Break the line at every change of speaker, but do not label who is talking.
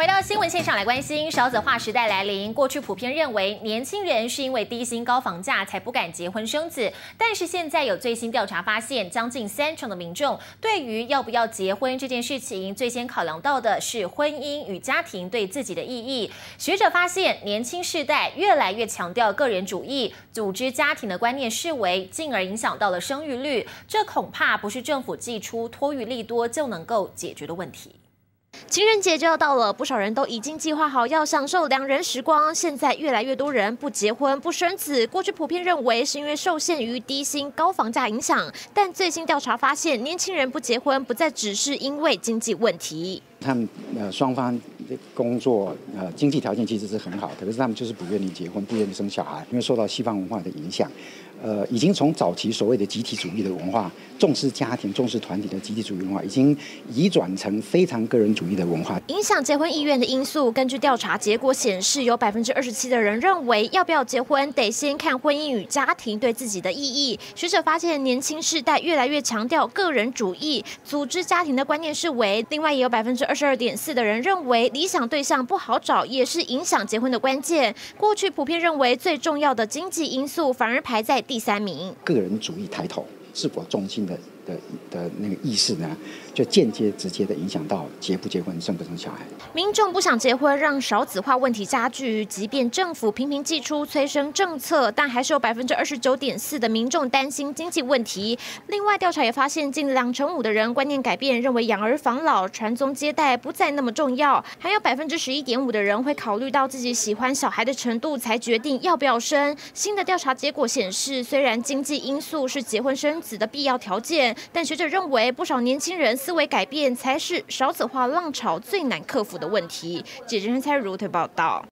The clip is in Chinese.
回到新闻现场来关心少子化时代来临。过去普遍认为年轻人是因为低薪高房价才不敢结婚生子，但是现在有最新调查发现，将近三成的民众对于要不要结婚这件事情，最先考量到的是婚姻与家庭对自己的意义。学者发现，年轻世代越来越强调个人主义、组织家庭的观念视为，进而影响到了生育率。这恐怕不是政府寄出托育利多就能够解决的问题。
情人节就要到了，不少人都已经计划好要享受两人时光。现在越来越多人不结婚不生子，过去普遍认为是因为受限于低薪高房价影响，但最新调查发现，年轻人不结婚不再只是因为经济问题。
他们呃双方的工作呃经济条件其实是很好，可是他们就是不愿意结婚，不愿意生小孩，因为受到西方文化的影响。呃，已经从早期所谓的集体主义的文化，重视家庭、重视团体的集体主义文化，已经移转成非常个人主义的文化。
影响结婚意愿的因素，根据调查结果显示，有百分之二十七的人认为，要不要结婚得先看婚姻与家庭对自己的意义。学者发现，年轻世代越来越强调个人主义、组织家庭的观念是为。另外，也有百分之二十二点四的人认为，理想对象不好找，也是影响结婚的关键。过去普遍认为，最重要的经济因素反而排在。第三名，
个人主义抬头，是否中心的？的的那个意识呢，就间接直接的影响到结不结婚、生不生小孩。
民众不想结婚，让少子化问题加剧。即便政府频频寄出催生政策，但还是有百分之二十九点四的民众担心经济问题。另外，调查也发现，近两成五的人观念改变，认为养儿防老、传宗接代不再那么重要。还有百分之十一点五的人会考虑到自己喜欢小孩的程度，才决定要不要生。新的调查结果显示，虽然经济因素是结婚生子的必要条件。但学者认为，不少年轻人思维改变才是少子化浪潮最难克服的问题。记者陈蔡如特报道。